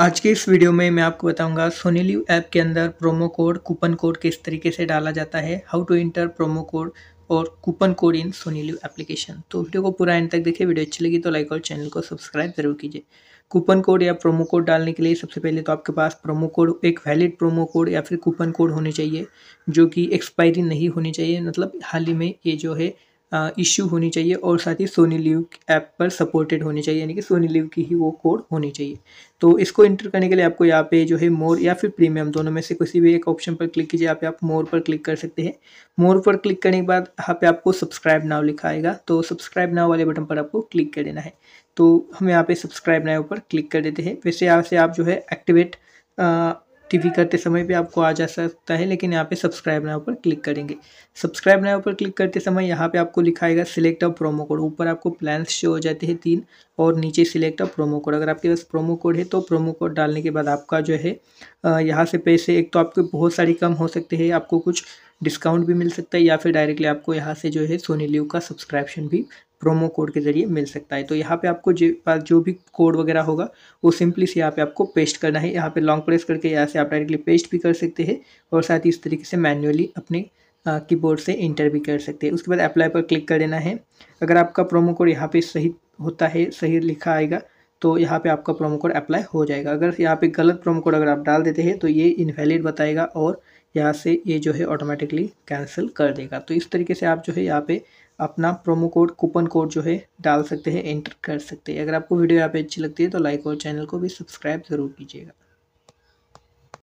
आज के इस वीडियो में मैं आपको बताऊँगा सोनी लिव ऐप के अंदर प्रोमो कोड कूपन कोड किस तरीके से डाला जाता है how to enter promo code और coupon code in Sony LIV application तो वीडियो को पूरा एंड तक देखिए वीडियो अच्छी लगी तो लाइक और चैनल को सब्सक्राइब ज़रूर कीजिए। कूपन कोड या प्रोमो कोड डालने के लिए सबसे पहले तो आपके पास प्रोमो कोड एक वैलिड प्रोमो कोड या फिर कूपन कोड होने चाहिए, जो कि एक्सपायरी नहीं होनी चाहिए। मतलब हाल ही में ये जो है इश्यू होनी चाहिए और साथ ही सोनी लिव ऐप पर सपोर्टेड होनी चाहिए, यानी कि सोनी लिव की ही वो कोड होनी चाहिए। तो इसको इंटर करने के लिए आपको यहाँ पे जो है मोर या फिर प्रीमियम दोनों में से किसी भी एक ऑप्शन पर क्लिक कीजिए, यहाँ पे आप मोर पर क्लिक कर सकते हैं। मोर पर क्लिक करने के बाद यहाँ पे आपको सब्सक्राइब नाव लिखा आएगा तो सब्सक्राइब नाव वाले बटन पर आपको क्लिक कर देना है। तो हम यहाँ पे सब्सक्राइब नाव पर क्लिक कर देते हैं। वैसे यहाँ से आप जो है एक्टिवेट टीवी करते समय भी आपको आ जा सकता है, लेकिन यहाँ पे सब्सक्राइब नाव पर क्लिक करेंगे। सब्सक्राइब नाव पर क्लिक करते समय यहाँ पे आपको लिखा आएगा सिलेक्ट अ प्रोमो कोड ऊपर आपको प्लान्स शो हो जाते हैं तीन, और नीचे सिलेक्ट अ प्रोमो कोड अगर आपके पास प्रोमो कोड है तो प्रोमो कोड डालने के बाद आपका जो है यहाँ से पैसे, एक तो आपके बहुत सारी कम हो सकते हैं, आपको कुछ डिस्काउंट भी मिल सकता है, या फिर डायरेक्टली आपको यहाँ से जो है सोनी लिव का सब्सक्रिप्शन भी प्रोमो कोड के ज़रिए मिल सकता है। तो यहाँ पे आपको जो पास जो भी कोड वगैरह होगा, वो सिंपली से यहाँ पे आपको पेस्ट करना है। यहाँ पे लॉन्ग प्रेस करके यहाँ से आप डायरेक्टली पेस्ट भी कर सकते हैं और साथ ही इस तरीके से मैन्युअली अपने कीबोर्ड से इंटर भी कर सकते हैं। उसके बाद अप्लाई पर क्लिक कर देना है। अगर आपका प्रोमो कोड यहाँ पर सही होता है, सही लिखा आएगा तो यहाँ पे आपका प्रोमो कोड अप्लाई हो जाएगा। अगर यहाँ पे गलत प्रोमो कोड अगर आप डाल देते हैं तो ये इनवैलिड बताएगा और यहाँ से ये जो है ऑटोमेटिकली कैंसिल कर देगा। तो इस तरीके से आप जो है यहाँ पे अपना प्रोमो कोड कूपन कोड जो है डाल सकते हैं एंटर कर सकते हैं। अगर आपको वीडियो यहाँ पे अच्छी लगती है तो लाइक और चैनल को भी सब्सक्राइब ज़रूर कीजिएगा।